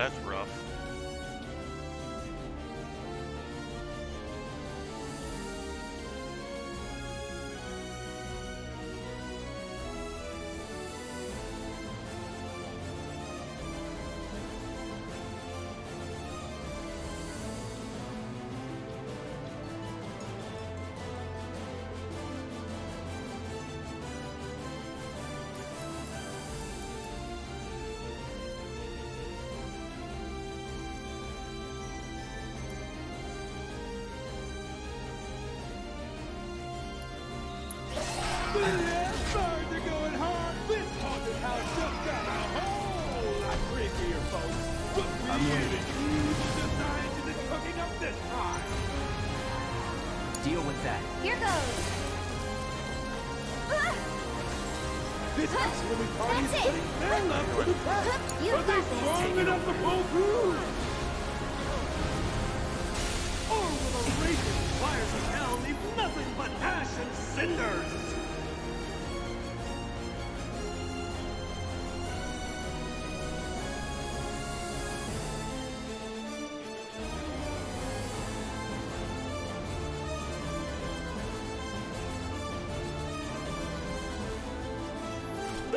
that's rough. Deal with that. Here goes. This house will be party That's it. putting their love to the test. You Are they got this. strong enough to pull through? Or will the raging fires of hell leave nothing but ash and cinders?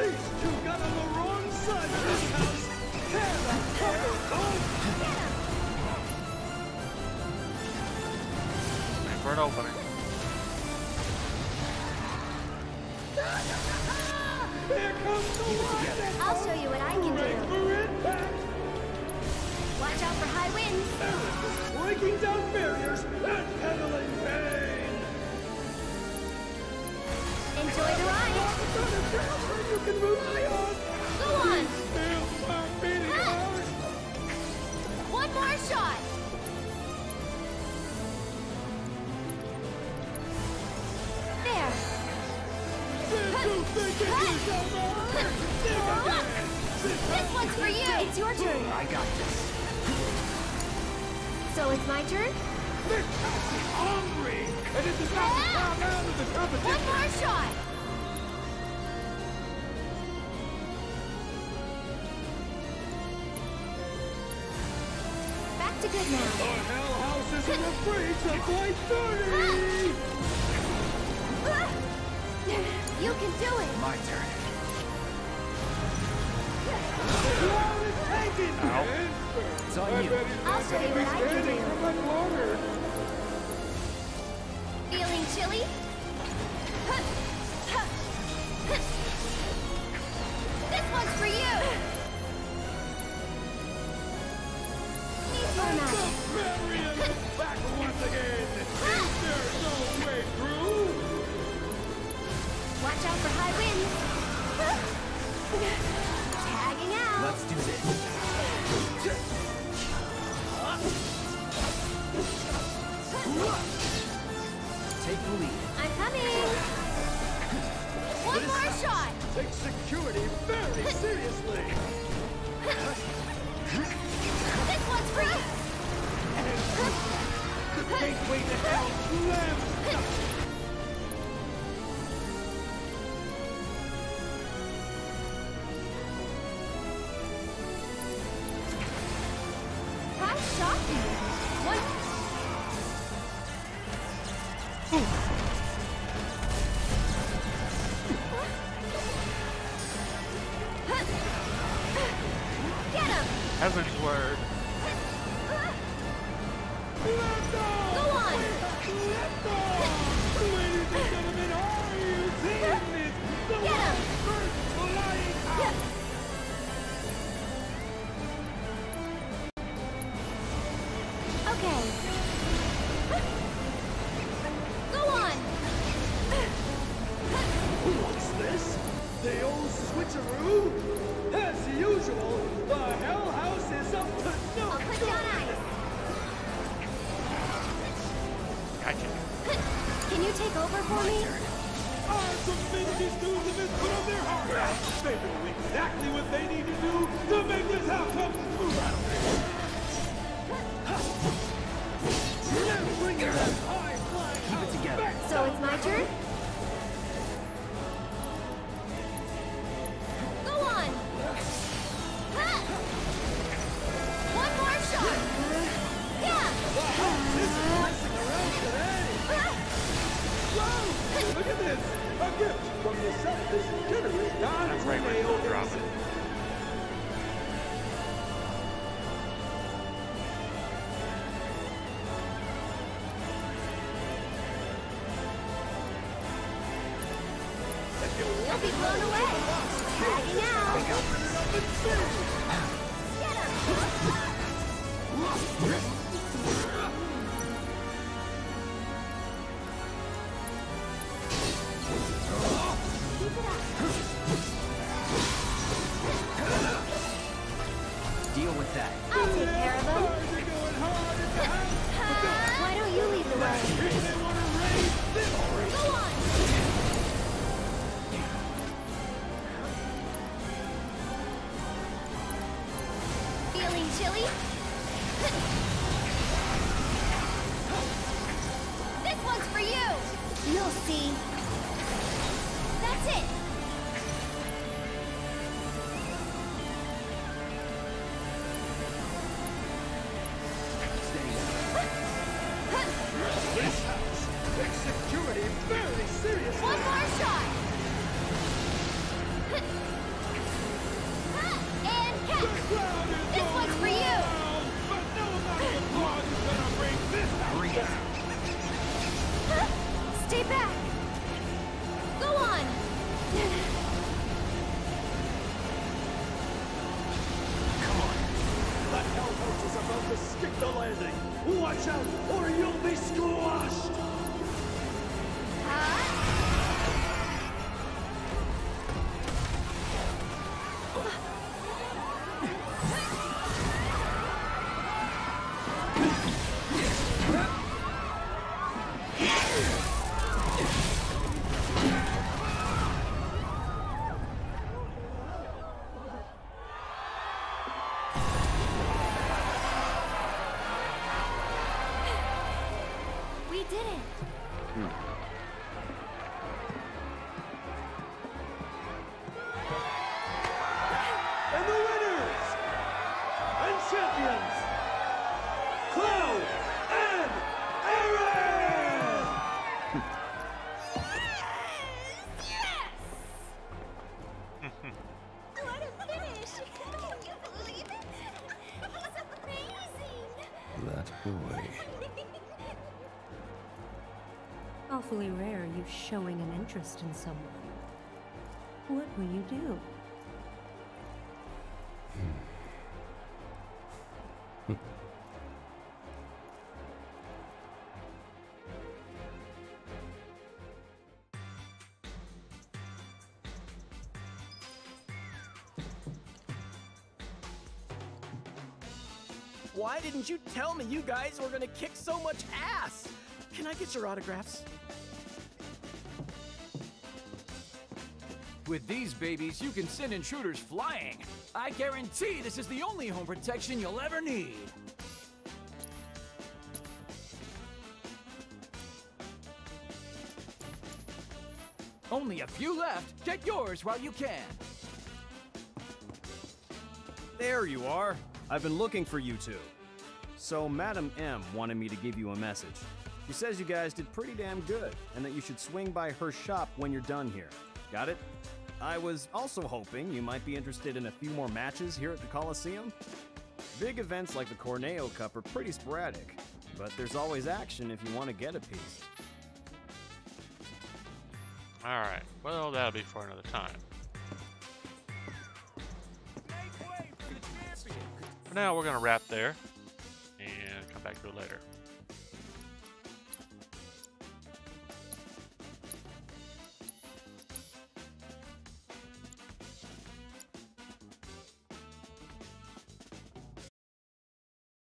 These got on the wrong side of this house. Tear the fucker off! Wait for an opening. Here comes the one I'll show you what I can Break do. Watch out for high winds. Breaking down barriers and pedaling pain! Enjoy the ride. You can rely on! Go on. Still our beating heart! One more shot. There. Did you think it was over? Dig! This one's for you. It's your turn. Oh, I got this. So it's my turn? This house is hungry! And it does not bow down to the One more shot. To good The now. Hell House isn't afraid ah! to fight dirty! You can do it. My turn. Wow, it's taking man! It's on I you. I'll not show you what I can do. for much longer! Feeling chilly? This one's for you. This Take the lead. I'm coming. One more shot. Take security very seriously. This one's for you. The gateway to hell. What's this? The old switcheroo? As usual, the Hell House is up to no I'll put you on ice. Gotcha. Can you take over for me? Our divinity students have been put on their heart. They know exactly what they need this generous Don That's right where Corneo it's dropping. himself. You'll be blown away. Out. Get him. That. I'll take care of them. Why don't you lead the way? Go on. Feeling chilly? This one's for you. You'll see. That's it. Security very seriously. One more shot. And catch. Crowd is This going one's for you. wild, but no amount of applause is gonna bring this house down. Stay back. Go on. Come on! The Hellhouse is about to stick the landing. Watch out, or did it. And interest in someone. What will you do? Hmm. Why didn't you tell me you guys were gonna kick so much ass? Can I get your autographs? With these babies, you can send intruders flying. I guarantee this is the only home protection you'll ever need. Only a few left. Get yours while you can. There you are. I've been looking for you two. So, Madam M wanted me to give you a message. She says you guys did pretty damn good, and that you should swing by her shop when you're done here. Got it? I was also hoping you might be interested in a few more matches here at the Coliseum. Big events like the Corneo Cup are pretty sporadic, but there's always action if you want to get a piece. Alright, well, that'll be for another time. For now, we're going to wrap there and come back to it later.